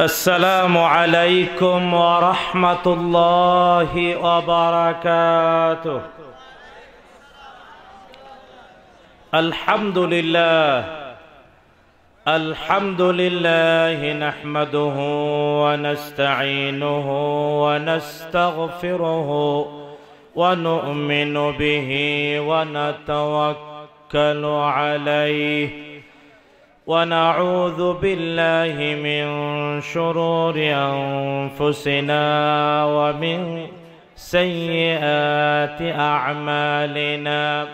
السلام عليكم ورحمة الله وبركاته. الحمد لله الحمد لله نحمده ونستعينه ونستغفره ونؤمن به ونتوكل عليه. ونعوذ بالله من شرور أنفسنا ومن سيئات أعمالنا.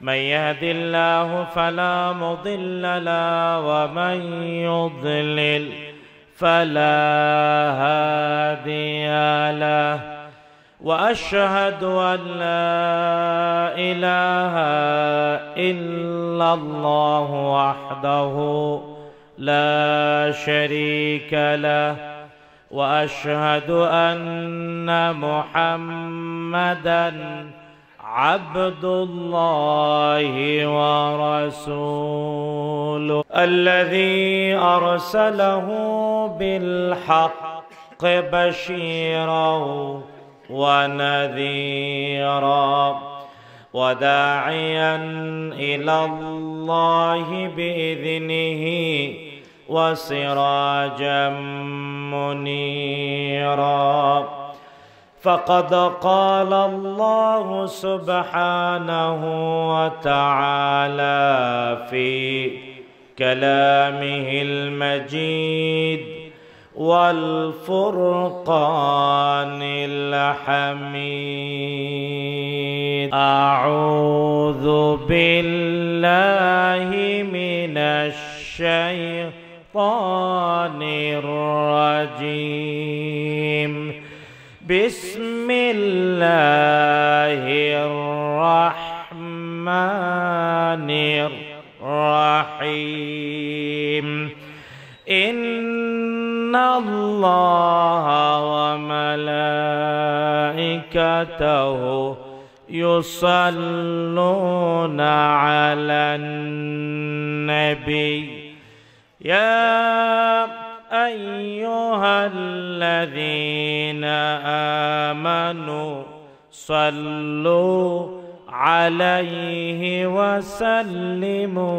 من يهد الله فلا مضل له ومن يضلل فلا هادي له. وأشهد أن لا إله إلا الله وحده لا شريك له وأشهد أن محمدا عبد الله ورسوله. الذي أرسله بالحق بشيرا ونذيرا وداعيا إلى الله بإذنه وسراجا منيرا. فقد قال الله سبحانه وتعالى في كلامه المجيد والفرقان الحميد. أعوذ بالله من الشيطان الرجيم. بسم الله الرحمن الرحيم. إن الله وملائكته يصلون على النبي يا أيها الذين آمنوا صلوا عليه وسلموا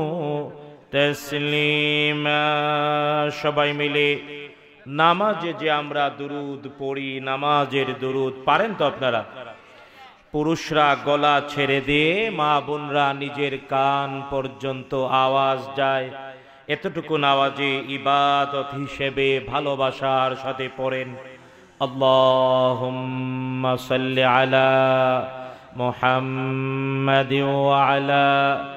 তসলিমা সবাই মিলে নামাজে যে আমরা দুরুদ পড়ি, নামাজের দুরুদ, পারেন তো আপনারা? পুরুষরা গলা ছেড়ে দিয়ে মা বোনরা নিজের কান পর্যন্ত আওয়াজ যায়। এতটুকু আওয়াজে ইবাদত হিসেবে ভালোবাসার সাথে পড়েন। আল্লাহ আলা মুহাম্মাদ আলা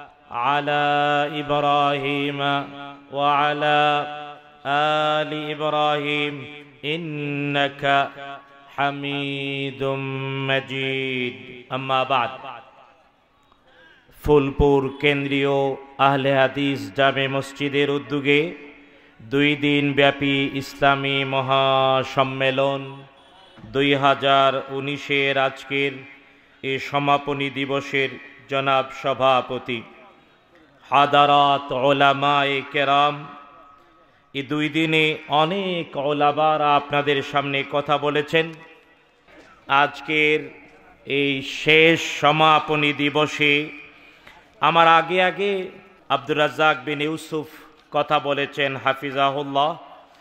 على ابراهيم وعلى ال ابراهيم انك حميد مجيد اما بعد ফুলপুর কেন্দ্রীয় আহলে হাদিস জামে মসজিদের উদ্যোগে দুই দিন ব্যাপী ইসলামী মহাসম্মেলন দুই হাজার উনিশের আজকের এ সমাপনী দিবসের জনাব সভাপতি হাদারাত ওলামায়ে কেরাম। এই দুই দিনে অনেক ওলাবারা আপনাদের সামনে কথা বলেছেন। আজকের এই শেষ সমাপনী দিবসে আমার আগে আগে আব্দুর রাজ্জাক বিন ইউসুফ কথা বলেছেন, হাফিজাহুল্লাহ।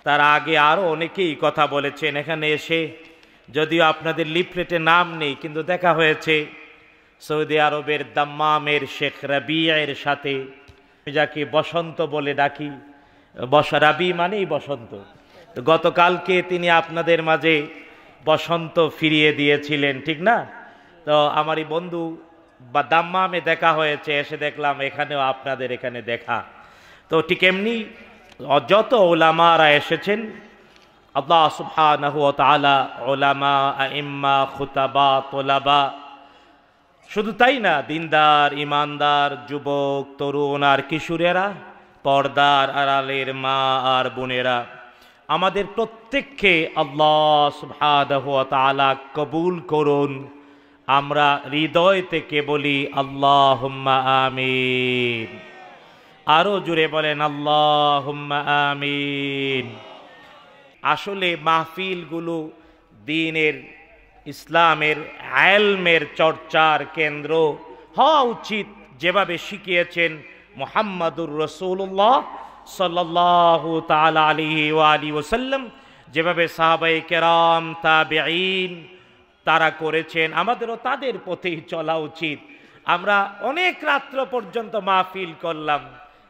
তার আগে আরও অনেকেই কথা বলেছেন। এখানে এসে যদিও আপনাদের লিফলেটে নাম নেই, কিন্তু দেখা হয়েছে সৌদি আরবের দাম্মামের শেখ রাবিয়ের সাথে যাকে বসন্ত বলে ডাকি বস রাবি মানেই বসন্ত। গতকালকে তিনি আপনাদের মাঝে বসন্ত ফিরিয়ে দিয়েছিলেন, ঠিক না? তো আমারই বন্ধু বা দাম্মামে দেখা হয়েছে, এসে দেখলাম এখানেও আপনাদের এখানে দেখা। তো ঠিক এমনি যত ওলামারা এসেছেন, আল্লাহ সুবহানাহু ওয়া তাআলা উলামা আইম্মা, খুতাবা, তোলাবা শুধু তাই না, দিনদার, ইমানদার, যুবক, তরুণ আর কিশোরেরা, পর্দার আড়ালের মা আর বোনেরা, আমাদের প্রত্যেককে আল্লাহ সুবহানাহু কবুল করুন। আমরা হৃদয় থেকে বলি আল্লাহ আমিন। আরও জুড়ে বলেন আল্লাহ আমিন। আসলে মাহফিলগুলো দিনের ইসলামের আলমের চর্চার কেন্দ্র হওয়া উচিত যেভাবে শিখিয়েছেন মোহাম্মদুর রসুল্লাহ সাল্লাহ তালা আলী আলী ওসাল্লাম যেভাবে সাহাবাই কেরাম, তাবেঈন তারা করেছেন, আমাদেরও তাদের পথেই চলা উচিত। আমরা অনেক রাত্র পর্যন্ত মাহফিল করলাম,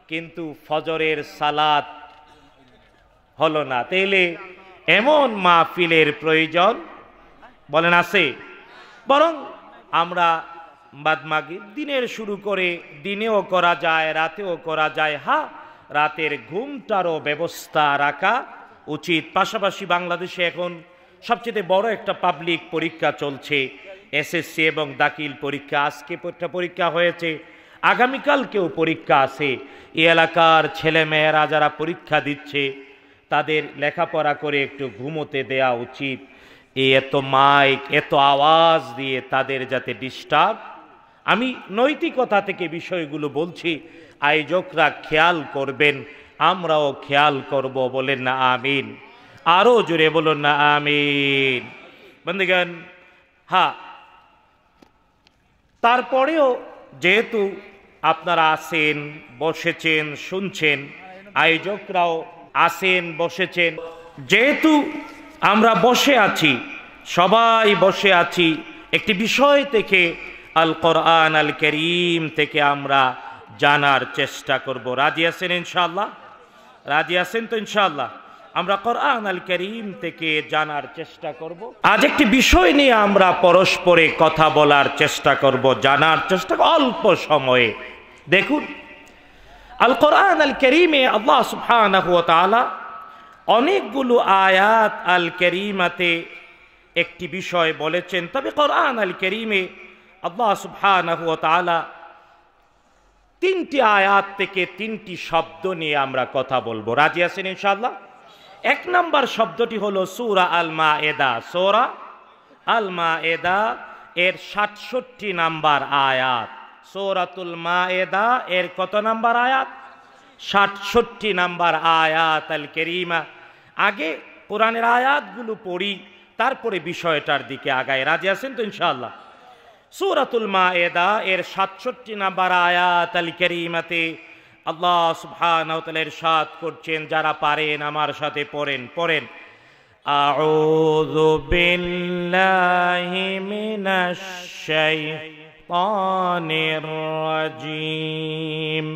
কিন্তু ফজরের সালাত হলো না। তাইলে এমন মাহফিলের প্রয়োজন বলেন আছে। বরং আমরা বাদমাগি, দিনের শুরু করে দিনেও করা যায়, রাতেও করা যায়, হা, রাতের ঘুমটারও ব্যবস্থা রাখা উচিত। পাশাপাশি বাংলাদেশে এখন সবচেয়ে বড় একটা পাবলিক পরীক্ষা চলছে এসএসসি এবং দাখিল পরীক্ষা। আজকে একটা পরীক্ষা হয়েছে, আগামীকালকেও পরীক্ষা আছে। এ এলাকার ছেলেমেয়েরা যারা পরীক্ষা দিচ্ছে, তাদের লেখাপড়া করে একটু ঘুমোতে দেয়া উচিত। এই এত মাইক, এত আওয়াজ দিয়ে তাদের যাতে ডিস্টার্ব আমি নৈতিকতা থেকে বিষয়গুলো বলছি, আয়োজকরা খেয়াল করবেন, আমরাও খেয়াল করব বলেন না, আমিন। আরও জোরে বলুন না, আমিন। বন্ধুগণ হ্যাঁ তারপরেও যেহেতু আপনারা আসেন বসেছেন, শুনছেন, আয়োজকরাও আসেন বসেছেন, যেহেতু আমরা বসে আছি, সবাই বসে আছি। একটি বিষয় থেকে আল কোরআন আল করিম থেকে আমরা জানার চেষ্টা করব। রাজি আছেন ইনশাল্লাহ রাজি আছেন তো ইনশাল্লাহ আমরা কোরআন আল করিম থেকে জানার চেষ্টা করব। আজ একটি বিষয় নিয়ে আমরা পরস্পরে কথা বলার চেষ্টা করব, জানার চেষ্টা অল্প সময়ে। দেখুন আল কোরআন আল করিমে আল্লাহ সুবহানাহু ওয়া তাআলা অনেকগুলো আয়াত আল করিমাতে একটি বিষয় বলেছেন। তবে কোরআন আল করিমে আল্লাহ তাআলা তিনটি আয়াত থেকে তিনটি শব্দ নিয়ে আমরা কথা বলব। রাজি আছেন ইনশাআল্লাহ? এক নম্বর শব্দটি হলো সুরা আল এদা সোরা আল এদা এর সাতষট্টি নাম্বার আয়াত। সৌরাতুল এদা এর কত নাম্বার আয়াত? সাতষট্টি নাম্বার আয়াত আল কেরিমা আগে কোরআনের আয়াতগুলো পড়ি তারপরে বিষয়টার দিকে আগায় রাজি আছেন তো ইনশাআল্লাহ সুরাতুল মা এদা এর সাতষট্টি নাম্বার আয়াত আল কেরিমাতে আল্লাহ সুবহানাহু সাত করছেন যারা পারেন আমার সাথে পড়েন পড়েন أعوذ بالله من الشيطان الرجيم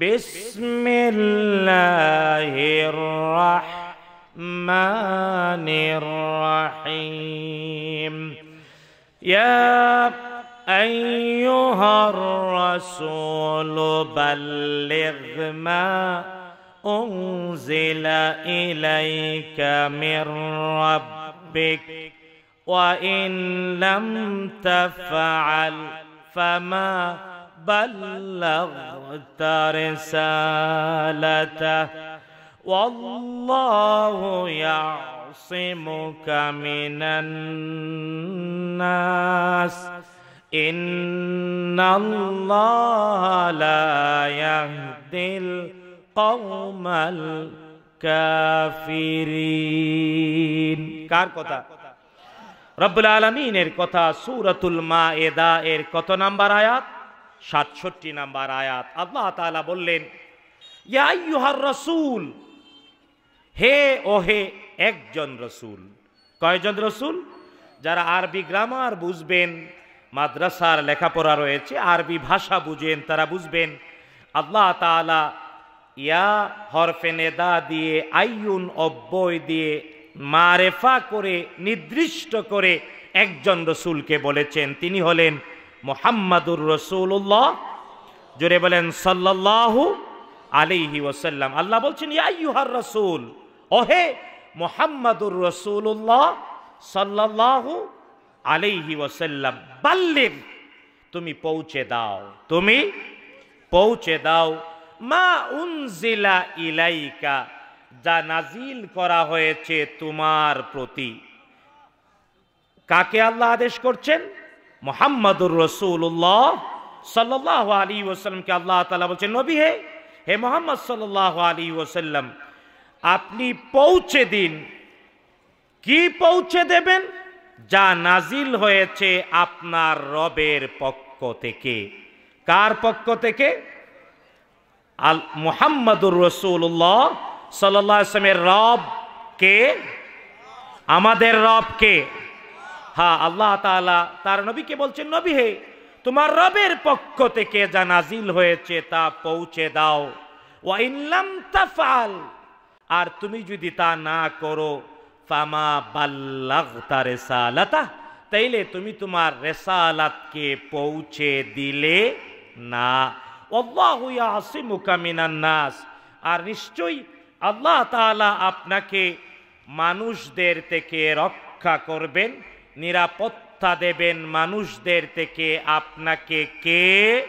بسم الله الرحمن الرحيم. يا أيها الرسول بلغ ما أنزل إليك من ربك وإن لم تفعل فما بلغت رسالته والله يعصمك من الناس إن الله لا يهدي القوم الكافرين কার কথা রব্বুল আলমিনের কথা সুরাতুল মা এদা এর কত নাম্বার আয়াত সাতষট্টি নাম্বার আয়াত। আল্লাহ তাআলা বললেন ইয়াইয়ুহার রসুল, হে ও হে একজন রসুল। কয়জন রসুল? যারা আরবি গ্রামার বুঝবেন, মাদ্রাসার লেখাপড়া রয়েছে, আরবি ভাষা বুঝেন, তারা বুঝবেন, আল্লাহ তাআলা ইয়া হরফে নেদা দিয়ে, আইয়ুন অব্যয় দিয়ে, মারেফা করে, নির্দিষ্ট করে একজন রসুলকে বলেছেন। তিনি হলেন মোহাম্মদুর রসুল্লাহ জোরে বলেন, সাল্লাল্লাহু আলাইহি ওয়াসাল্লাম। আল্লাহ বলছেন, ইয়া আইয়ুহার রাসূল, ওহে মোহাম্মদুর রসুল্লাহ সাল্লাল্লাহু আলাইহি ওয়াসাল্লাম, বাল্লিগ, তুমি পৌঁছে দাও, তুমি পৌঁছে দাও। মা উনজিলা ইলাইকা, যা নাজিল করা হয়েছে তোমার প্রতি। কাকে আল্লাহ আদেশ করছেন? মোহাম্মদুর রসুল্লাহ সাল্লাহ আলী ওসাল্লামকে আল্লাহ তালা বলছেন, নবী হে হে মোহাম্মদ সাল্লাহ আলী ওসাল্লাম আপনি পৌঁছে দিন। কি পৌঁছে দেবেন? যা নাজিল হয়েছে আপনার রবের পক্ষ থেকে। কার পক্ষ থেকে? আল মুহাম্মাদুর রসুল্লাহ সাল্লামের রব কে আমাদের রব কে হ্যাঁ আল্লাহ তাআলা তার নবীকে বলছেন, নবী হে, তোমার রবের পক্ষ থেকে যা নাজিল হয়েছে তা পৌঁছে দাও। ওয়াইল্লাম তাফাল আর তুমি যদি তা না করো, ফামা বাল্লাগ তার রেসালাতা, তাইলে তুমি তোমার রেসালাতকে পৌঁছে দিলে না। আল্লাহু ইয়াসিমুকা মিনান নাস, আর নিশ্চয়ই আল্লাহ তাআলা আপনাকে মানুষদের থেকে রক্ষা করবেন। নিরাপত্তা দেবেন মানুষদের থেকে আপনাকে কে?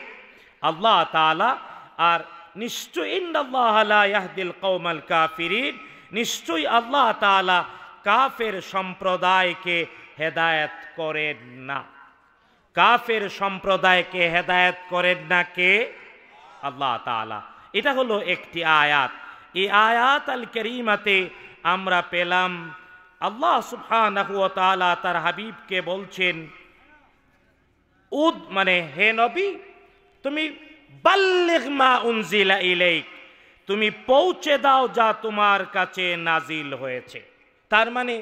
আল্লাহ তাআলা। আর নিশ্চয় ইন্নাল্লাহ লা ইয়াহদিল কওমাল কাফিরিন। নিশ্চয়ই আল্লাহ তাআলা কাফের সম্প্রদায়কে হেদায়েত করেন না। কাফের সম্প্রদায়কে হেদায়েত করেন না কে? আল্লাহ তাআলা। এটা হলো একটি আয়াত। এই আয়াত আল করিমাতে আমরা পেলাম আল্লাহ তাআলা তার হাবিবকে বলছেন, উদ মানে হে নবী, তুমি বাল্লিগ মা উনজিলা ইলাইক, তুমি পৌঁছে দাও যা তোমার কাছে নাজিল হয়েছে। তার মানে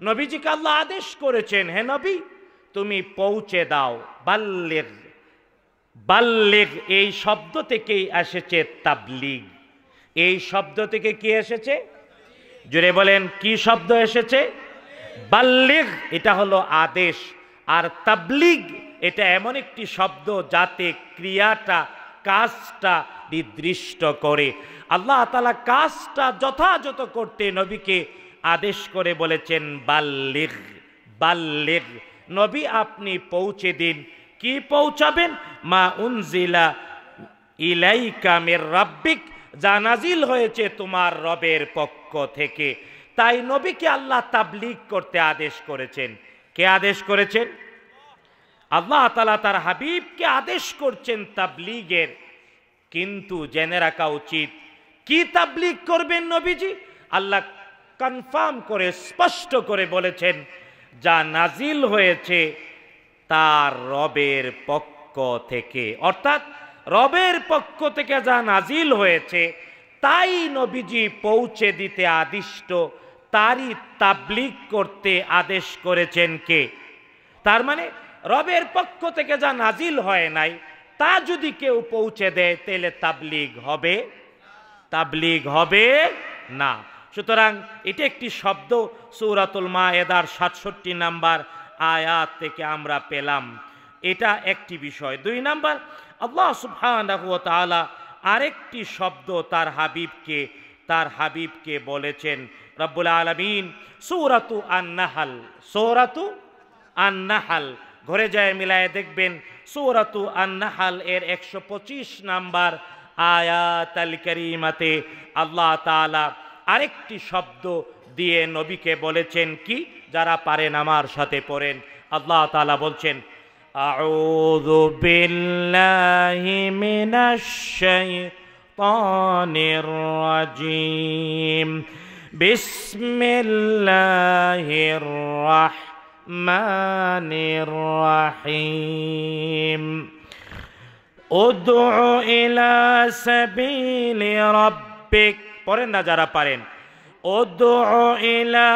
নবীজিকে আল্লাহ আদেশ করেছেন, হে নবী, তুমি পৌঁছে দাও। বাল্লিগ বাল্লিগ এই শব্দ থেকেই এসেছে তাবলিগ। এই শব্দ থেকে কি এসেছে? জুড়ে বলেন, কি শব্দ এসেছে? বাল্লিগ, এটা হলো আদেশ। আর তাবলিগ, এটা এমন একটি শব্দ যাতে ক্রিয়াটা, কাজটা নির্দিষ্ট করে। আল্লাহ তালা কাজটা যথাযথ করতে নবীকে আদেশ করে বলেছেন, বাল্লিগ বাল্লিগ। নবী, আপনি পৌঁছে দিন। কি পৌঁছাবেন? মা উনজিলা ইলাইকামের রাব্বিক যা নাজিল হয়েছে তোমার রবের পক্ষ থেকে। তাই নবীকে আল্লাহ তাবলিগ করতে আদেশ করেছেন। কে আদেশ করেছেন? আল্লাহ তালা তার হাবিবকে আদেশ করছেন তাবলিগের। কিন্তু জেনে রাখা উচিত, কি তাবলিগ করবেন নবীজি? আল্লাহ কনফার্ম করে, স্পষ্ট করে বলেছেন, যা নাজিল হয়েছে তার রবের পক্ষ থেকে। অর্থাৎ রবের পক্ষ থেকে যা নাজিল হয়েছে, তাই নবীজি পৌঁছে দিতে আদিষ্ট, তারই তাবলিগ করতে আদেশ করেছেন কে? তার মানে রবের পক্ষ থেকে যা নাজিল হয় নাই, তা যদি কেউ পৌঁছে দেয়, তাহলে তাবলিগ হবে? তাবলিগ হবে না। সুতরাং এটা একটি শব্দ, সৌরাতুল মা এদার সাতষট্টি নাম্বার আয়াত থেকে আমরা পেলাম। এটা একটি বিষয়। দুই নাম্বার আল্লাহ সুবহানাহু ওয়া আরেকটি শব্দ তার হাবিবকে তার হাবিবকে বলেছেন, রব্বুল আলামিন, সূরাতু আন-নাহল আন্নাহাল। ঘরে যায় মিলায় দেখবেন, সূরাতু আন-নাহল এর 125 নাম্বার আয়াত আল করিমাতে আল্লাহ তাআলা আরেকটি শব্দ দিয়ে নবীকে বলেছেন, কি? যারা পারেন আমার সাথে পড়েন। আল্লাহ তালা বলছেন أعوذ بالله من الشيطان الرجيم بسم الله الرحمن الرحيم ادع إلى سبيل ربك পড়েন না যারা পারেন ادع إلى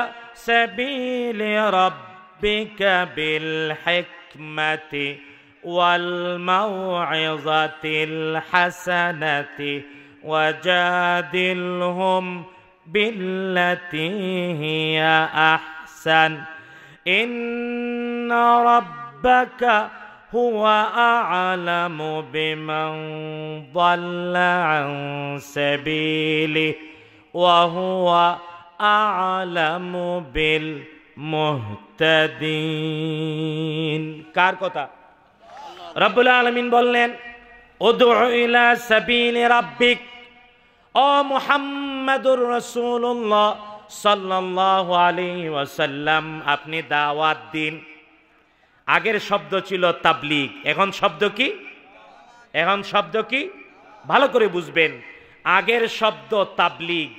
سبيل ربك بالحكمة الحكمة والموعظة الحسنة وجادلهم بالتي هي أحسن. إن ربك هو أعلم بمن ضل عن سبيله وهو أعلم بالمهتدين কার কথা? রব্বুল আলমিন বললেন ইলা সাবিলি রাব্বিক। ও মুহাম্মাদুর রাসূলুল্লাহ সাল্লাল্লাহু আলাইহি ওয়াসাল্লাম, আপনি দাওয়াত দিন। আগের শব্দ ছিল তাবলিগ, এখন শব্দ কি? এখন শব্দ কি? ভালো করে বুঝবেন। আগের শব্দ তাবলিগ।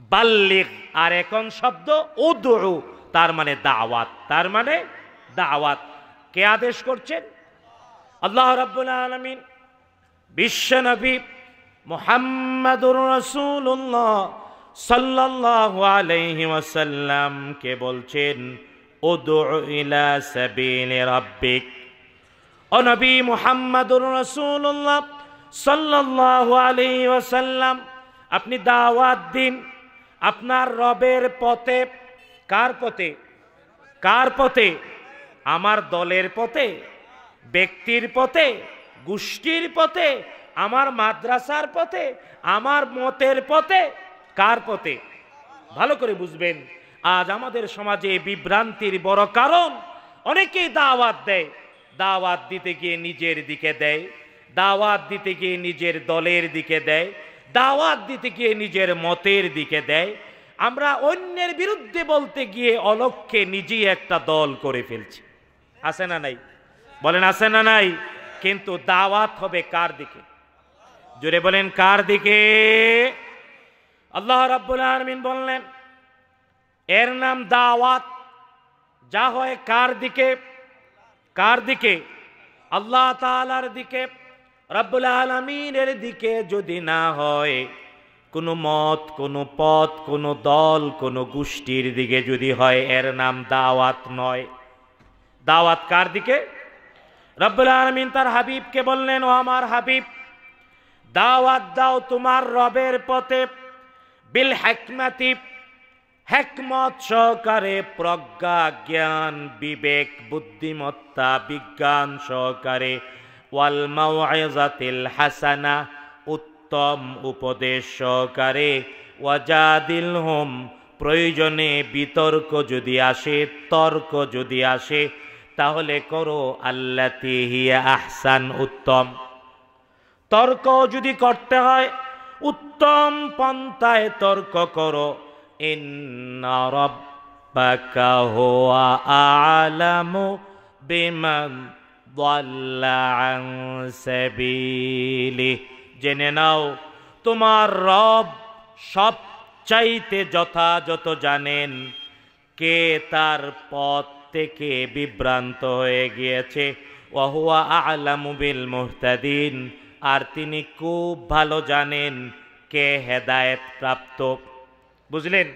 বাল্লিগ। আর এখন শব্দ উদু তার মানে দাওয়াত, তার মানে দাওয়াত। কে আদেশ করছেন? আল্লাহ রাব্বুল আলামিন। বিশ্বনবী মুহাম্মাদুর রাসূলুল্লাহ সাল্লাল্লাহু আলাইহি ওয়াসাল্লাম কে বলছেন উদু ইলা সাবিলি রাব্বিক। ও নবী মুহাম্মাদুর রাসূলুল্লাহ সাল্লাল্লাহু আলাইহি ওয়াসাল্লাম, আপনি দাওয়াত দিন। আপনার রবের পথে, কার পথে? কার পথে? আমার দলের পথে, ব্যক্তির পথে, গোষ্ঠীর পথে, আমার মাদ্রাসার পথে, আমার মতের পথে, কার পথে? ভালো করে বুঝবেন, আজ আমাদের সমাজে বিভ্রান্তির বড় কারণ, অনেকেই দাওয়াত দেয়, দাওয়াত দিতে গিয়ে নিজের দিকে দেয়, দাওয়াত দিতে গিয়ে নিজের দলের দিকে দেয় দাওয়াত দিতে গিয়ে নিজের মতের দিকে দেয়। আমরা অন্যের বিরুদ্ধে বলতে গিয়ে অলক্ষ্যে নিজেই একটা দল করে ফেলছি। আছে না নাই? বলেন, আছে না নাই? কিন্তু দাওয়াত হবে কার দিকে? জোরে বলেন, কার দিকে? আল্লাহ রাব্বুল আলামিন বললেন, এর নাম দাওয়াত। যা হয় কার দিকে? কার দিকে? আল্লাহ তাআলার দিকে। রব্বুল আলমিনের দিকে যদি না হয়, কোনো মত, কোনো পথ, কোনো দল, কোনো গোষ্ঠীর দিকে যদি হয়, এর নাম দাওয়াত নয়। দাওয়াত কার দিকে? রব্বুল আলমিন তার হাবিবকে বললেন, ও আমার হাবিব, দাওয়াত দাও তোমার রবের পথে, বিল হেকমাতি, হেকমত সহকারে প্রজ্ঞা, জ্ঞান, বিবেক, বুদ্ধিমত্তা, বিজ্ঞান সহকারে ওয়াল মাওয়াজাতিল হাসানা, উত্তম উপদেশ সহকারে ওয়াজাদিল হোম প্রয়োজনে বিতর্ক যদি আসে, তর্ক যদি আসে, তাহলে করো আল্লাতি হিয়া আহসান, উত্তম। তর্ক যদি করতে হয়, উত্তম পন্থায় তর্ক করো। ইন্না রাব্বাকা হুয়া আলামু বিমান জেনে নাও, তোমার রব সব চাইতে যথাযথ জানেন কে তার পথ থেকে বিভ্রান্ত হয়ে গিয়েছে। ওহুয়া আলামু বিল মুহতাদিন। আর তিনি খুব ভালো জানেন কে হেদায়েত প্রাপ্ত। বুঝলেন?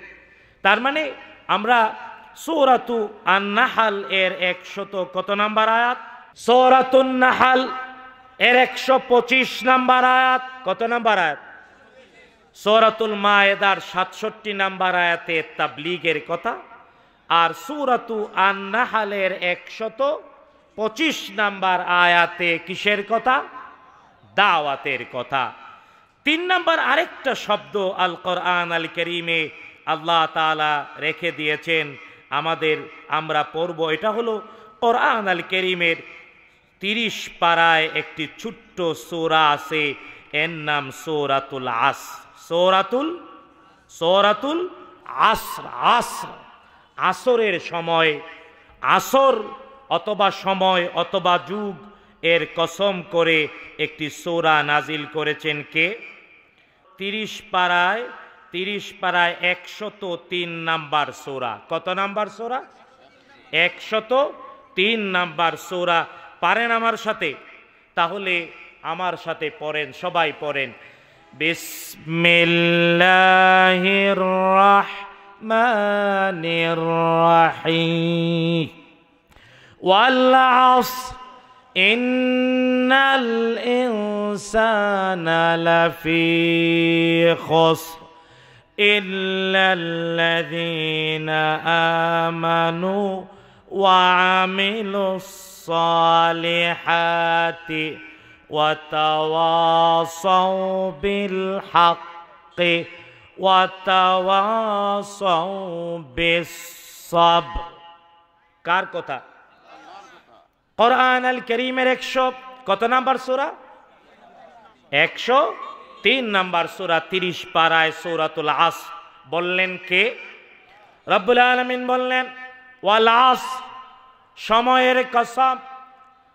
তার মানে আমরা সৌরাতু আন্নাহাল এর একশত কত নাম্বার আয়াত? সৌরাতুন নাহাল, এর একশো পঁচিশ নাম্বার আয়াত। কত নাম্বার আয়াত? সৌরাতুল মায়েদার সাতষট্টি নাম্বার আয়াতে তাবলিগের কথা, আর সুরাতু আন্নাহালের একশত পঁচিশ নাম্বার আয়াতে কিসের কথা? দাওয়াতের কথা। তিন নাম্বার আরেকটা শব্দ আল কোরআন আল করিমে আল্লাহ তালা রেখে দিয়েছেন, আমাদের আমরা পড়ব, এটা হলো কোরআন আল করিমের তিরিশ পাড়ায় একটি ছোট্ট সোরা আছে, এর নাম সৌরাতুল আস। সৌরাতুল? সৌরাতুল আসর আসর। আসরের সময়, আসর অথবা সময় অথবা যুগ, এর কসম করে একটি সোরা নাজিল করেছেন কে? তিরিশ পাড়ায় তিরিশ পাড়ায় একশত তিন নাম্বার সোরা। কত নাম্বার সোরা? একশত তিন নাম্বার সোরা। পারেন আমার সাথে তাহলে আমার সাথে পড়েন সবাই পড়েন বিসমিল্লাহির রহমানির রহিম ওয়াল আসর إن الإنسان لفي خسر إلا الذين آمنوا وعملوا الصالحات وتواصوا بالحق ওয়াতাওয়াসাউ বিসসাবর কার কথা কোরআন আল করিমের একশো কত নাম্বার সূরা একশো তিন নাম্বার সূরা তিরিশ পারায় সূরাতুল আস বললেন কে রব্বুল আলমিন বললেন ওয়াল আস সময়ের কসম,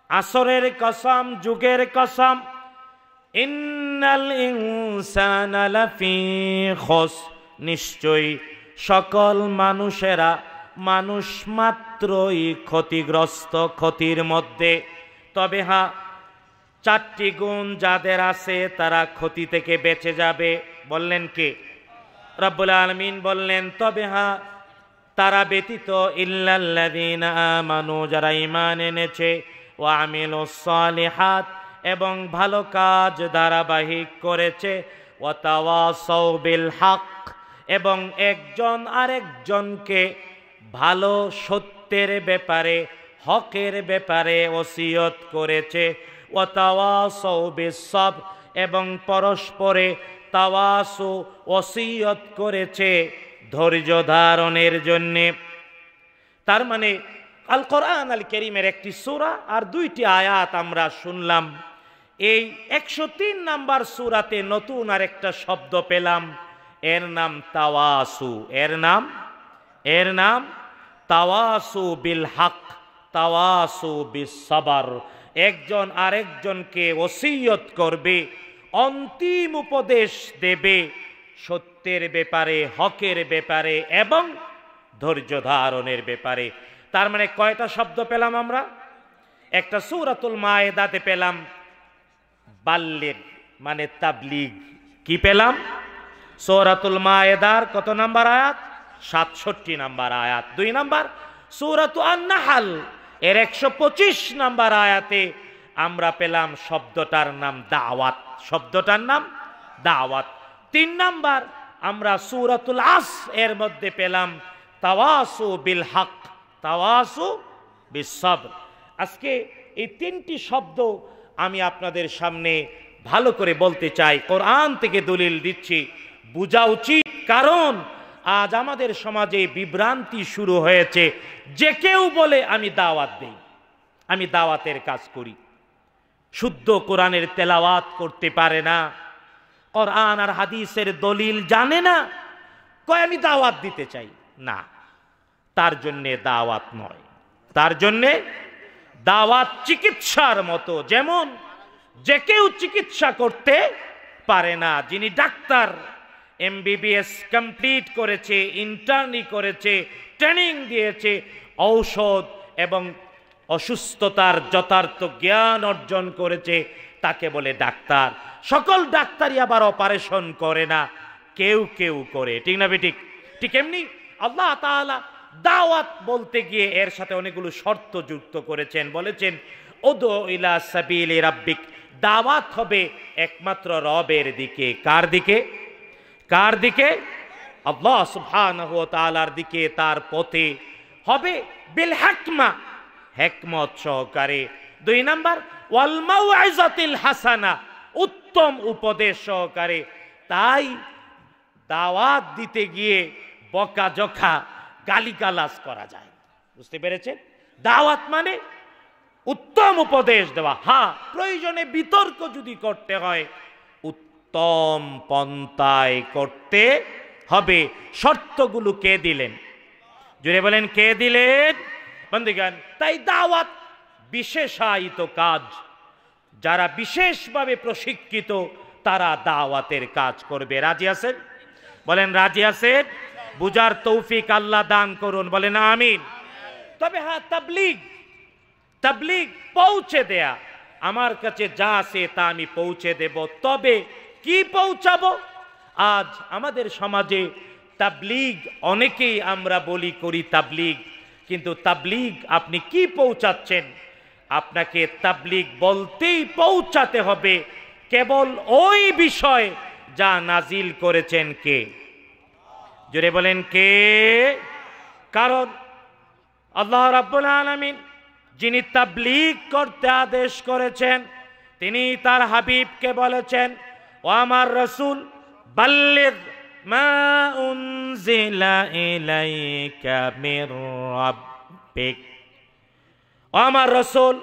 আসরের কসম, যুগের কসম। ইন্নাল ইনসানা লাফি খস, নিশ্চয়ই সকল মানুষেরা মানুষ মাত্রই ক্ষতিগ্রস্ত ক্ষতির মধ্যে। তবে হা, চারটি গুণ যাদের আছে তারা ক্ষতি থেকে বেঁচে যাবে। বললেন কে? রব্বুল আলমিন বললেন, তবে হ্যাঁ তারা ব্যতীত ইল্লাল্লাযীন আমানু, যারা ঈমান এনেছে ও আমিল সালিহাত, এবং ভালো কাজ ধারাবাহিক করেছে ও তাওয়াসাউ বিল হক এবং একজন আরেকজনকে ভালো সত্যের ব্যাপারে, হকের ব্যাপারে ওসিয়ত করেছে ও তাওয়াসাউ বিসব এবং পরস্পরে তাওয়াসু ওসিয়ত করেছে। ধৈর্য ধারণের জন্যে। তার মানে আল কোরআন আল করিমের একটি সুরা আর দুইটি আয়াত আমরা শুনলাম। এই একশো তিন নাম্বার সুরাতে নতুন আর একটা শব্দ পেলাম। এর নাম তাওয়াসু। এর নাম? এর নাম তাওয়াসু বিল হক তাওয়াসু বিস সাবার একজন আরেকজনকে ওসিয়ত করবে, অন্তিম উপদেশ দেবে। সত্যের ব্যাপারে, হকের ব্যাপারে এবং ধৈর্য ধারণের ব্যাপারে। তার মানে কয়টা শব্দ পেলাম আমরা? একটা সৌরাতুল মায়েদাতে পেলাম বাল্যের মানে তাবলিগ। কি পেলাম? সৌরাতুল মায়েদার কত নাম্বার আয়াত? সাতষট্টি নাম্বার আয়াত। দুই নাম্বার, সৌরাতু আন্নাহাল, এর একশো পঁচিশ নাম্বার আয়াতে আমরা পেলাম শব্দটার নাম দাওয়াত। শব্দটার নাম দাওয়াত। তিন নাম্বার, আমরা সুরাতুল আস এর মধ্যে পেলাম তাওয়াসু বিল হক, তাওয়াসু বিসব আজকে এই তিনটি শব্দ আমি আপনাদের সামনে ভালো করে বলতে চাই। কোরআন থেকে দলিল দিচ্ছি, বোঝা উচিত। কারণ আজ আমাদের সমাজে বিভ্রান্তি শুরু হয়েছে। যে কেউ বলে, আমি দাওয়াত দেই, আমি দাওয়াতের কাজ করি। শুদ্ধ কোরআনের তেলাওয়াত করতে পারে না। কোরআন আর হাদিসের দলিল জানে না। কয়, আমি দাওয়াত দিতে চাই। না, তার জন্যে দাওয়াত নয়। তার জন্যে দাওয়াত চিকিৎসার মতো। যেমন, যে কেউ চিকিৎসা করতে পারে না, যিনি ডাক্তার, এমবিবিএস কমপ্লিট করেছে, ইন্টার্নি করেছে, ট্রেনিং দিয়েছে, ঔষধ এবং অসুস্থতার যথার্থ জ্ঞান অর্জন করেছে তাকে বলে ডাক্তার। সকল ডাক্তারই আবার অপারেশন করে না। কেউ কেউ করে। ঠিক না বেঠিক ঠিক? এমনি? আল্লাহ দাওয়াত বলতে গিয়ে এর সাথে অনেকগুলো শর্ত যুক্ত করেছেন। বলেছেন ওদো ইলা সাবিল রাব্বিক। দাওয়াত হবে একমাত্র রবের দিকে। কার দিকে? কার দিকে? আল্লাহ সুবহানাহু ওয়া তাআলার দিকে, তার পথে। হবে বিল হাকমা। হেকমত সহকারে। দুই নাম্বার, ওয়াল মাউইজাতিল হাসানা, উত্তম উপদেশ সহকারে। তাই দাওয়াত দিতে গিয়ে বকা জখা গালিগালাজ করা যায়। বুঝতে পেরেছেন? দাওয়াত মানে উত্তম উপদেশ দেওয়া। হ্যাঁ প্রয়োজনে বিতর্ক যদি করতে হয়, উত্তম পন্থায় করতে হবে। শর্তগুলো কে দিলেন? জুড়ে বলেন, কে দিলেন? বন্ধুগান তাই দাওয়াত বিশেষায়িত কাজ। যারা বিশেষভাবে প্রশিক্ষিত, তারা দাওয়াতের কাজ করবে। রাজি আছেন? বলেন, রাজি আছেন? বুজার তৌফিক আল্লাহ দান করুন। বলেন, আমিন। তবে হ্যাঁ তাবলিগ তাবলিগ পৌঁছে দেয়া। আমার কাছে যা আছে তা আমি পৌঁছে দেব। তবে কি পৌঁছাবো? আজ আমাদের সমাজে তাবলিগ, অনেকেই আমরা বলি করি তাবলিগ। কিন্তু তাবলিগ আপনি কি পৌঁছাচ্ছেন? আপনাকে তাবলিগ বলতেই পৌঁছাতে হবে কেবল ওই বিষয় যা নাজিল করেছেন কে? জোরে বলেন কে? কারণ আল্লাহ রাব্বুল আলামিন যিনি তাবলিগ করতে আদেশ করেছেন, তিনি তার হাবিবকে বলেছেন, ও আমার রসুল, বাল্লিগ মা আমার রসুল,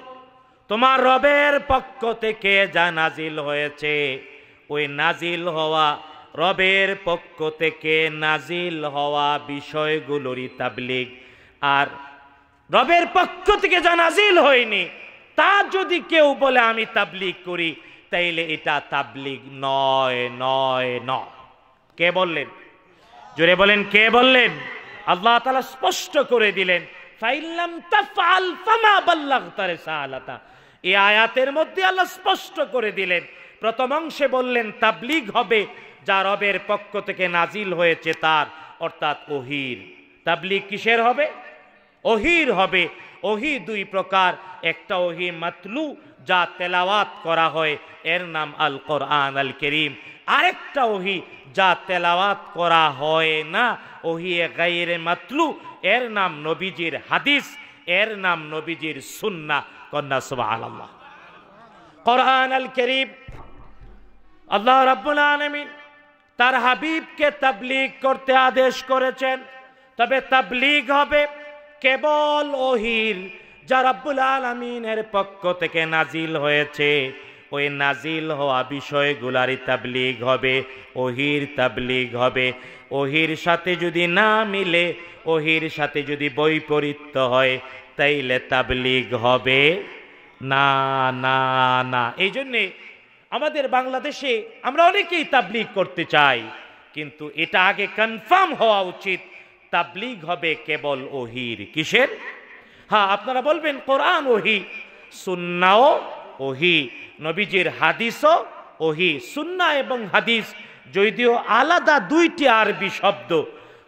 তোমার রবের পক্ষ থেকে যা নাজিল হয়েছে, ওই নাজিল হওয়া রবের পক্ষ থেকে নাজিল হওয়া বিষয়গুলোরই তাবলিগ। আর রবের পক্ষ থেকে যা নাজিল হয়নি, তা যদি কেউ বলে আমি তাবলিগ করি, তাইলে এটা তাবলিগ নয় নয় নয়। কে বললেন? জোরে বলেন, কে বললেন? আল্লাহ তালা স্পষ্ট করে দিলেন ফামা আয়াতের মধ্যে আল্লাহ স্পষ্ট করে দিলেন। প্রথম অংশে বললেন, তাবলিগ হবে যা রবের পক্ষ থেকে নাজিল হয়েছে তার। অর্থাৎ ওহির। তাবলিগ কিসের হবে? ওহির হবে। ওহি দুই প্রকার। একটা ওহি মাতলু, যা তেলাওয়াত করা হয়। এর নাম আল কোরআন আল করিম আরেকটা ওহি, যা তেলাওয়াত করা হয় না। ওহি গাইরে মাতলু এর নাম নবীজির হাদিস, এর নাম নবীজির সুন্না কন্যা সুবাহ আল্লাহ কোরআন আল করিম, আল্লাহ আলামিন তার হাবিবকে তাবলিগ করতে আদেশ করেছেন। তবে তাবলিগ হবে কেবল ওহির, যা রাব্বুল আলামিনের পক্ষ থেকে নাজিল হয়েছে। ওই নাজিল হওয়া বিষয়গুলারই তাবলিগ হবে, ওহির তাবলিগ হবে। ওহির সাথে যদি না মিলে, ওহির সাথে যদি বৈপরীত্য হয়, তাইলে তাবলিগ হবে। না না না। এই জন্যে আমাদের বাংলাদেশে আমরা অনেকেই তাবলিগ করতে চাই, কিন্তু এটা আগে কনফার্ম হওয়া উচিত, তাবলিগ হবে কেবল ওহির। কিসের? হ্যাঁ আপনারা বলবেন কোরআন ওহি, সুন্নাও ওহি। নবীজির হাদিসও ওহি সুন্না এবং হাদিস, যদিও আলাদা দুইটি আরবি শব্দ।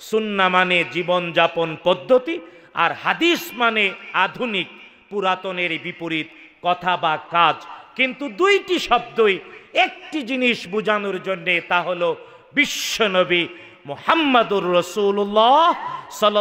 সুন্না মানে জীবনযাপন পদ্ধতি আর হাদিস মানে আধুনিক, পুরাতনের বিপরীত কথা বা কাজ। কিন্তু দুইটি শব্দই একটি জিনিস বোঝানোর জন্যে তা হলো বিশ্বনবী মোহাম্মদুর রসুল্লাহ সাল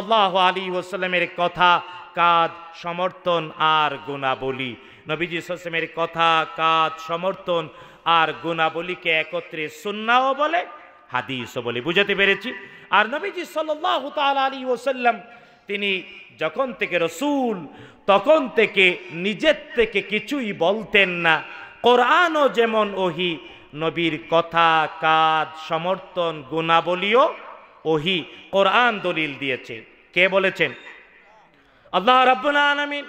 আলী ওসালামের কথা, কাজ, সমর্থন আর গুণাবলী। নবীজি সাসমের কথা, কাজ, সমর্থন আর গুণাবলীকে একত্রে সুন্নাও বলে, হাদিসও বলে। বুঝাতে পেরেছি? আর নবীজি সাল্লাহ আলী ওসাল্লাম তিনি যখন থেকে রসুল, তখন থেকে নিজের থেকে কিছুই বলতেন না। কোরআনও যেমন ওহি, নবীর কথা, কাজ, সমর্থন, গুণাবলীও ওহি। কোরআন দলিল দিয়েছে। কে বলেছেন? আল্লাহ রাব্বুল আলামিন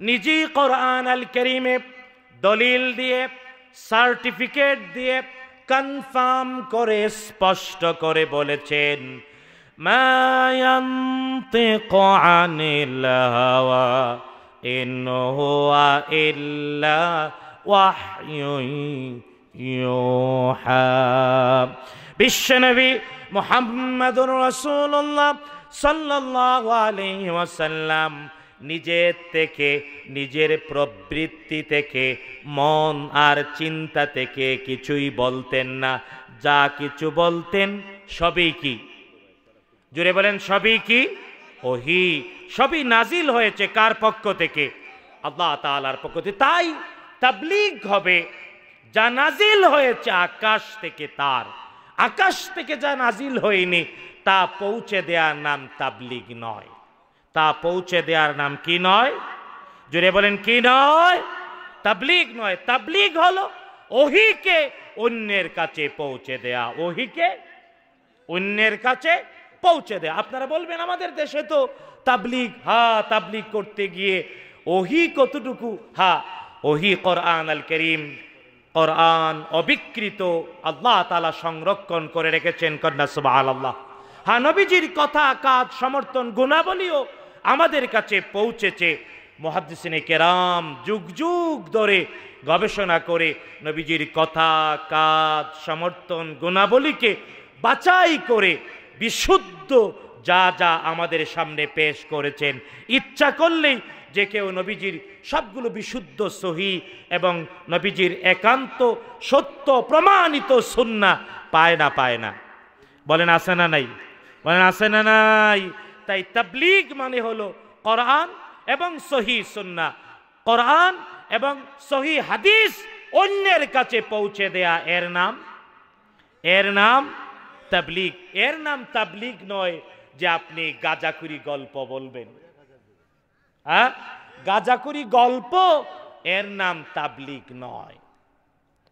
নিজেই কোরআন আল করিমে দলিল দিয়ে, সার্টিফিকেট দিয়ে কনফার্ম করে, স্পষ্ট করে বলেছেন বিশ্বনবী মোহাম্মদুর রসুল্লাহ সাল্লাহ আলহিম নিজের থেকে, নিজের প্রবৃত্তি থেকে, মন আর চিন্তা থেকে কিছুই বলতেন না। যা কিছু বলতেন, সবই কি? জুড়ে বলেন, সবই কি? ওহি, সবই নাজিল হয়েছে কার পক্ষ থেকে? আল্লাহ তালার পক্ষ থেকে। তাই তাবলিগ হবে, যা নাজিল হয়েছে আকাশ থেকে তার। আকাশ থেকে যা নাজিল হয়নি, তা পৌঁছে দেওয়ার নাম তাবলিগ নয়। তা পৌঁছে দেওয়ার নাম কি নয়? জুড়ে বলেন, কি নয়? তাবলিগ নয়, তাবলিগ হলো ওহিকে অন্যের কাছে পৌঁছে দেয়া, ওহিকে অন্যের কাছে পৌঁছে দেয়া। আপনারা বলবেন, আমাদের দেশে তো তাবলিগ, হা, তাবলিগ করতে গিয়ে ওহি কতটুকু? হা, ওহি কোরআন আল করিম, কোরআন অবিকৃত, আল্লাহ তালা সংরক্ষণ করে রেখেছেন কন্যা সুবাহ আল্লাহ হা, নবীজির কথা, কাজ, সমর্থন, গুণাবলীও আমাদের কাছে পৌঁছেছে। মহাদিসিনে কেরাম যুগ যুগ ধরে গবেষণা করে নবীজির কথা, কাজ, সমর্থন, গুণাবলীকে বাছাই করে বিশুদ্ধ যা যা আমাদের সামনে পেশ করেছেন। ইচ্ছা করলেই যে কেউ নবীজির সবগুলো বিশুদ্ধ, সহি এবং নবীজির একান্ত, সত্য, প্রমাণিত সুন্না পায় না পায় না। বলেন আসে না নাই? বলেন আসে না নাই? তাই তাবলিগ মানে হলো কোরআন এবং সহি সুন্না। কোরআন এবং সহি হাদিস অন্যের কাছে পৌঁছে দেয়া এর নাম। এর নাম তাবলিগ। এর নাম তাবলিগ নয় যে আপনি গাজাকুরি গল্প বলবেন। হ্যাঁ? গাজাকুরি গল্প এর নাম তাবলিগ নয়।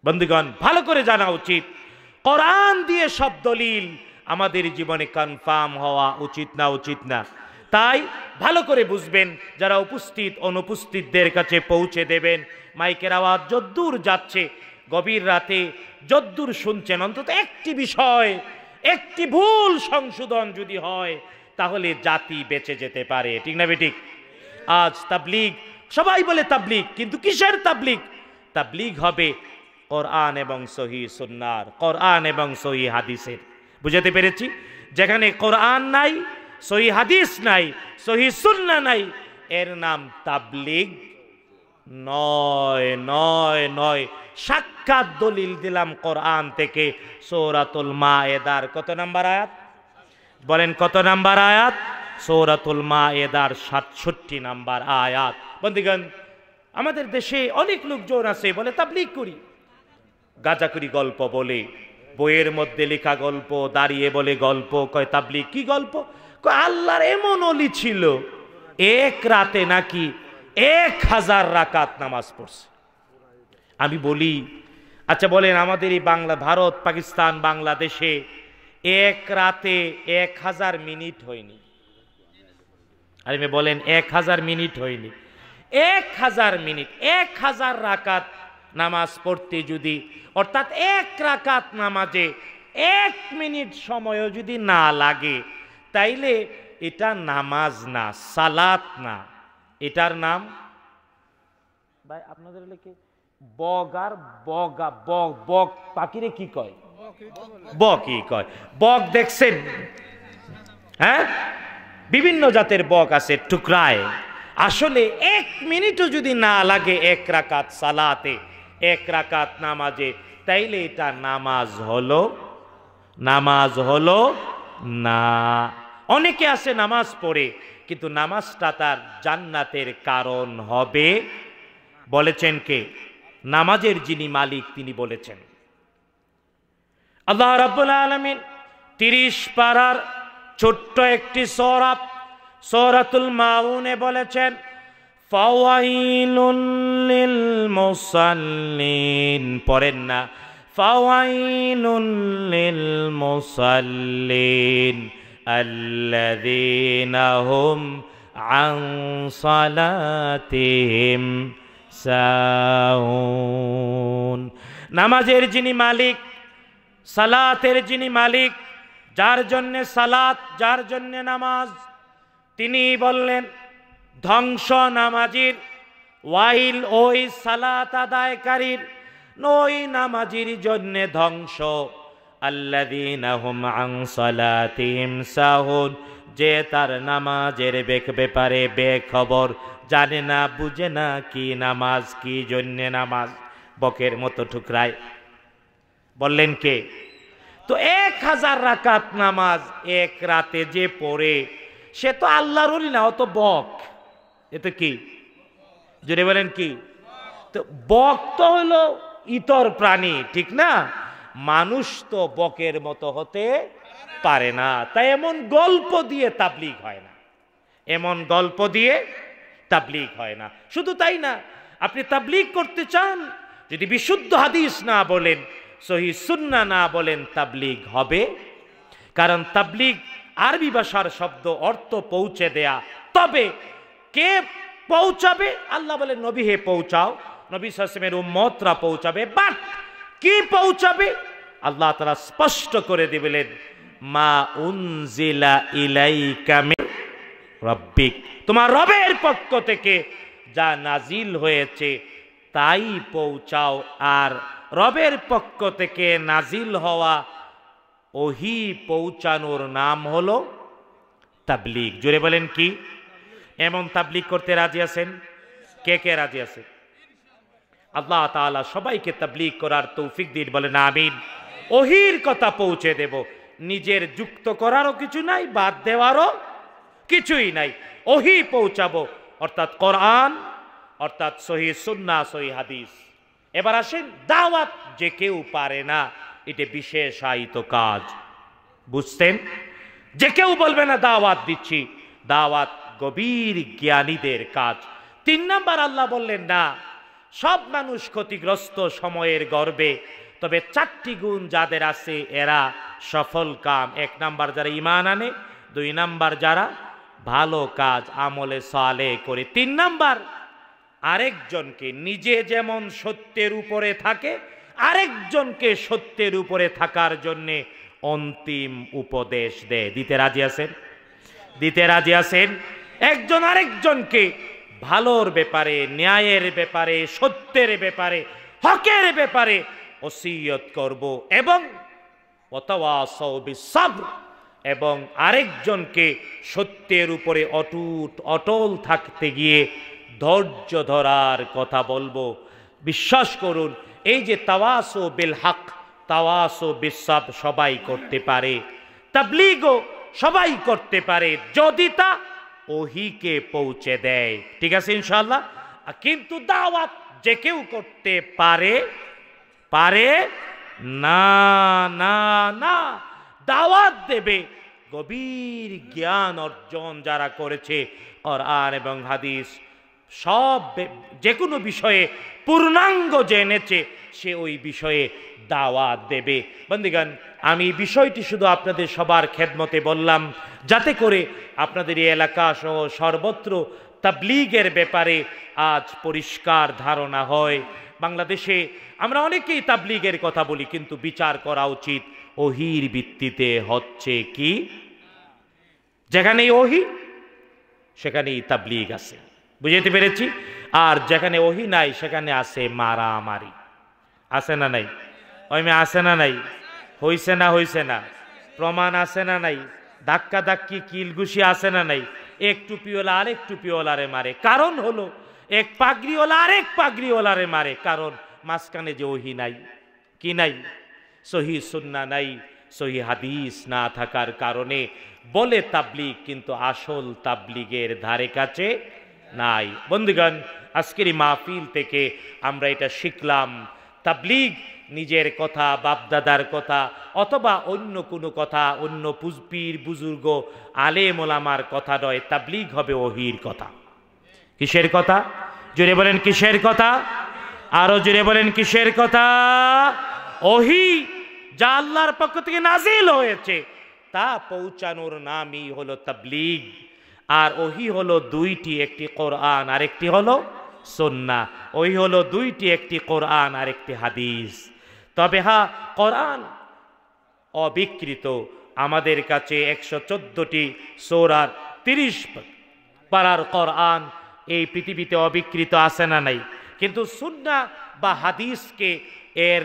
বন্ধুগণ, ভালো করে জানা উচিত। কোরআন দিয়ে সব দলিল আমাদের জীবনে কনফার্ম হওয়া উচিত না উচিত না। তাই ভালো করে বুঝবেন, যারা উপস্থিত, অনুপস্থিতদের কাছে পৌঁছে দেবেন। মাইকের আওয়াজ যদ্দূর যাচ্ছে, গভীর রাতে যদ্দূর শুনছেন, অন্তত একটি বিষয়, একটি ভুল সংশোধন যদি হয়, তাহলে জাতি বেঁচে যেতে পারে। ঠিক না বেঠিক? আজ তাবলিগ, সবাই বলে তাবলিগ, কিন্তু কিসের তাবলিগ? তাবলিগ হবে কোরআন এবং সহি সুন্নার, কোরআন এবং সহি হাদিসের। বুঝাতে পেরেছি। যেখানে কোরআন নাই, সহি হাদিস নাই, সহি সুন্না নাই, এর নাম তাবলিগ। নয় নয় নয়। সাক্ষাৎ দলিল দিলাম কোরআন থেকে সৌরাতুল মা এদার কত নাম্বার আয়াত? বলেন কত নাম্বার আয়াত? সৌরাতুল মা এদার সাতষট্টি নাম্বার আয়াত। বন্ধুগণ, আমাদের দেশে অনেক লোকজন আছে, বলে তাবলিগ করি। গাজাকুরি গল্প বলে। বইয়ের মধ্যে লেখা গল্প, দাঁড়িয়ে বলে গল্প, কয়, তাবলিগ, কি গল্প? কয়, আল্লাহর এমন অলি ছিল, এক রাতে নাকি এক হাজার রাকাত নামাজ পড়ছে। আমি বলি আচ্ছা বলেন, আমাদের এই বাংলা, ভারত, পাকিস্তান, বাংলাদেশে এক রাতে এক হাজার মিনিট হয়নি। আরে বলেন, এক হাজার মিনিট হয়নি। এক হাজার মিনিট, এক হাজার রাকাত নামাজ পড়তে যদি অর্থাৎ এক রাকাত নামাজে এক মিনিট সময়ও যদি না লাগে তাইলে এটা নামাজ না সালাত না। এটার নাম? ভাই আপনাদের লেখে বগ আর বগা বগ বগ পাখিরে কি কয়? বক কি কয়। বক দেখছেন? হ্যাঁ? বিভিন্ন জাতের বক আছে টুকরায়। আসলে এক মিনিটও যদি না লাগে এক রাকাত সালাতে এক রাকাত নামাজে। তাইলে এটা নামাজ হলো নামাজ হলো না। অনেকে আছে নামাজ পড়ে, কিন্তু নামাজটা তার জান্নাতের কারণ হবে। বলেছেন কে? নামাজের যিনি মালিক, তিনি বলেছেন। আল্লাহ রাব্বুল আলামিন তিরিশ পারার ছোট্ট একটি সৌরাত সৌরাতুল মাউনে বলেছেন ফাওয়াইলুল লিল মুসাল্লিন পড়েন না ফাওয়াইলুল লিল মুসাল্লিন الذين هم عن صلاتهم সাউন নামাজের যিনি মালিক সালাতের যিনি মালিক যার জন্যে সালাত যার জন্যে নামাজ তিনি বললেন ধ্বংস নামাজির ওয়াইল ওই সালাত আদায়কারীর, নই নামাজির জন্যে ধ্বংস। আল্লাদিনাহুম আন সালাতিহিম সাহুন, যে তার নামাজের বেক ব্যাপারে বেখবর, জানে না, বুঝে না কি নামাজ, কি জন্যে নামাজ, বকের মতো ঠুকরায়। বললেন কে? তো এক হাজার রাকাত নামাজ এক রাতে যে পড়ে, সে তো আল্লাহর না অত বক। এ তো কি? জুড়ে বলেন কি? তো বক তো হলো ইতর প্রাণী, ঠিক না? মানুষ তো বকের মতো হতে পারে না। তাই এমন গল্প দিয়ে তাবলিগ হয় না। এমন গল্প দিয়ে তাবলিগ হয় না। শুধু তাই না, আপনি তাবলিগ করতে চান, যদি বিশুদ্ধ হাদিস না বলেন, সহি সুন্না না বলেন, তাবলিগ হবে। কারণ তাবলিগ আরবি ভাষার শব্দ অর্থ পৌঁছে দেয়া। তবে কে পৌঁছাবে? আল্লাহ বলে, নবী, হে, পৌঁছাও। নবী সাসমের উম্মতরা পৌঁছাবে। বাট কি পৌঁছাবে? আল্লাহ তারা স্পষ্ট করে দিবেন মা উনজিলা ইলাইকা মির রব্বিক। তোমার রবের পক্ষ থেকে যা নাজিল হয়েছে, তাই পৌঁছাও। আর রবের পক্ষ থেকে নাজিল হওয়া ওহি পৌঁছানোর নাম হলো তাবলিগ। জোরে বলেন কি? এমন তাবলিগ করতে রাজি আছেন? কে কে রাজি আছে? আল্লাহ তাআলা সবাইকে তাবলিগ করার তৌফিক দিন, বলেন আমিন। ওহির কথা পৌঁছে দেব। নিজের যুক্ত করারও কিছু নাই, বাদ দেওয়ারও কিছুই নাই। ওহি পৌঁছাবো, অর্থাৎ কোরআন, অর্থাৎ সহি সুন্না, সহি হাদিস। এবার আসেন, দাওয়াত যে কেউ পারে না, এটা বিশেষায়িত কাজ। বুঝতেন যে কেউ বলবে না, দাওয়াত দিচ্ছি, দাওয়াত গভীর জ্ঞানীদের কাজ। তিন নাম্বার আল্লাহ বললেন, না, সব মানুষ ক্ষতিগ্রস্ত সময়ের গর্বে, তবে চারটি গুণ যাদের আছে এরা সফল কাম। এক নাম্বার যারা ইমান আনে, দুই নাম্বার যারা ভালো কাজ, আমলে সালে করে। তিন নাম্বার, আরেকজনকে নিজে যেমন সত্যের উপরে থাকে, আরেকজনকে সত্যের উপরে থাকার জন্যে অন্তিম উপদেশ দেয়। দিতে রাজি আছেন? দিতে রাজি আছেন? একজন আরেকজনকে ভালোর ব্যাপারে, ন্যায়ের ব্যাপারে, সত্যের ব্যাপারে, হকের ব্যাপারে ওসিয়ত করব এবং এবং আরেকজনকে সত্যের উপরে অটুট, অটল থাকতে গিয়ে ধৈর্য ধরার কথা বলব। বিশ্বাস করুন, এই যে তাওয়াস ও বিল হক তাওয়াস ও বিশ্বাব সবাই করতে পারে, তাবলিগও সবাই করতে পারে। যদি তা ওহিকে পৌঁছে দেয়। ঠিক আছে ইনশাল্লাহ কিন্তু দাওয়াত যে কেউ করতে পারে পারে না না না। দাওয়াত দেবে গভীর জ্ঞান অর্জন যারা করেছে আর এবং হাদিস, সব যে কোনো বিষয়ে পূর্ণাঙ্গ জেনেছে, সে ওই বিষয়ে দাওয়াত দেবে। বন্দিগান আমি বিষয়টি শুধু আপনাদের সবার খেদমতে বললাম, যাতে করে আপনাদের এই এলাকা সহ সর্বত্র তাবলিগের ব্যাপারে আজ পরিষ্কার ধারণা হয়। বাংলাদেশে আমরা অনেকেই তাবলিগের কথা বলি, কিন্তু বিচার করা উচিত ওহির ভিত্তিতে হচ্ছে কি? যেখানে ওহি সেখানেই তাবলিগ আছে। বুঝতে পেরেছি? আর যেখানে ওহি নাই, সেখানে আছে মারামারি। আছে না নাই? ওই মেয়ে আছে না নাই? হইছে না হইছে না? প্রমাণ আছে না নাই? ধাক্কা ধাক্কি কিলগুশি আছে না নাই? এক টুপিওয়ালা আরেক টুপিওয়ালারে মারে। কারণ হলো, এক পাগড়িওয়ালা আরেক পাগড়িওয়ালারে মারে। কারণ মাঝখানে যে ওহি নাই, কি নাই? সহি সুন্না নাই, সহি হাদিস না থাকার কারণে বলে তাবলিগ, কিন্তু আসল তাবলিগের ধারে কাছে নাই। বন্ধুগণ, আজকের মাহফিল থেকে আমরা এটা শিখলাম, তাবলিগ নিজের কথা, বাপদাদার কথা, অথবা অন্য কোনো কথা, অন্য পুজপীর বুজুর্গ, আলেম ওলামার কথা নয়, তাবলিগ হবে ওহির কথা। কিসের কথা? জুড়ে বলেন কিসের কথা? আরও জুড়ে বলেন কিসের কথা? ওহি, যা আল্লাহর পক্ষ থেকে নাজিল হয়েছে, তা পৌঁছানোর নামই হলো তাবলিগ। আর ওহি হলো দুইটি, একটি কোরআন আর একটি হলো সন্না ওই হলো দুইটি, একটি কোরআন আর একটি হাদিস। তবে হ্যাঁ কোরআন অবিকৃত আমাদের কাছে একশো চোদ্দটি সৌরার তিরিশ পাড়ার কোরআন এই পৃথিবীতে অবিকৃত আছে না নাই। কিন্তু সুন্না বা হাদিসকে এর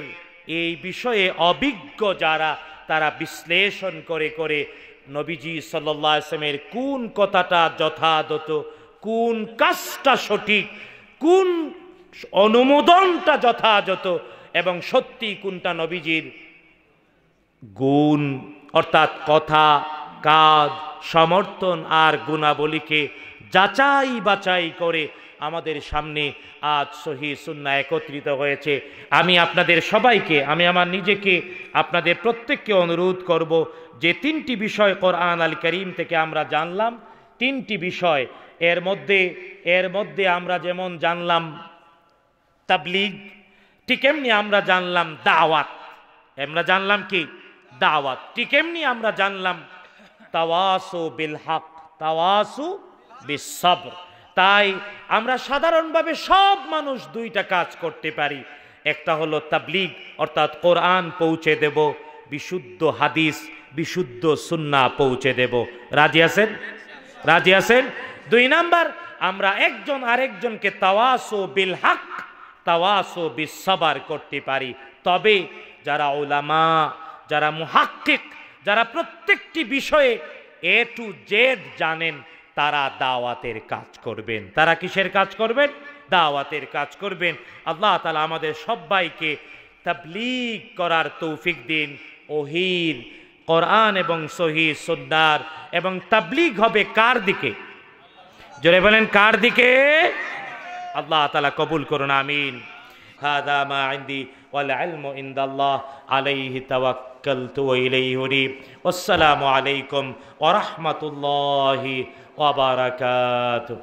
এই বিষয়ে অভিজ্ঞ যারা, তারা বিশ্লেষণ করে করে নবীজি সাল্লাহ আসলামের কোন কথাটা যথাযথ, কোন কাজটা সঠিক, কোন অনুমোদনটা যথাযথ এবং সত্যি কোনটা নবীজির গুণ, অর্থাৎ কথা, কাজ, সমর্থন আর গুণাবলীকে যাচাই বাছাই করে আমাদের সামনে আজ সহি সুন্না একত্রিত হয়েছে। আমি আপনাদের সবাইকে, আমি আমার নিজেকে আপনাদের প্রত্যেককে অনুরোধ করব যে তিনটি বিষয় কোরআন আল করিম থেকে আমরা জানলাম। তিনটি বিষয়, এর মধ্যে এর মধ্যে আমরা যেমন জানলাম তাবলিগ ঠিক এমনি আমরা জানলাম দাওয়াত। আমরা জানলাম কি? দাওয়াত। ঠিক এমনি আমরা জানলাম তাওয়াসু বিল হক, তাওয়াসু বিসবর তাই আমরা সাধারণভাবে সব মানুষ দুইটা কাজ করতে পারি। একটা হলো তাবলিগ, অর্থাৎ কোরআন পৌঁছে দেব, বিশুদ্ধ হাদিস, বিশুদ্ধ সুন্না পৌঁছে দেব। রাজি আছেন? রাজি আছেন? দুই নাম্বার, আমরা একজন আরেকজনকে তাওয়াসো বিল হক তাওয়াসো বিসবার করতে পারি। তবে যারা ওলামা যারা মুহাক্কিক, যারা প্রত্যেকটি বিষয়ে এ টু জেড জানেন, তারা দাওয়াতের কাজ করবেন। তারা কিসের কাজ করবেন? দাওয়াতের কাজ করবেন। আল্লাহ তালা আমাদের সবাইকে তাবলিগ করার তৌফিক দিন। ওহির, কোরআন এবং সহি সুদ্দার এবং তাবলিগ হবে কার দিকে? জোরে বলেন, কার দিকে? আল্লাহ তালা কবুল করুন আমিন هذا ما عندي والعلم عند الله عليه توكلت وإليه أنيب والسلام عليكم ورحمة الله وبركاته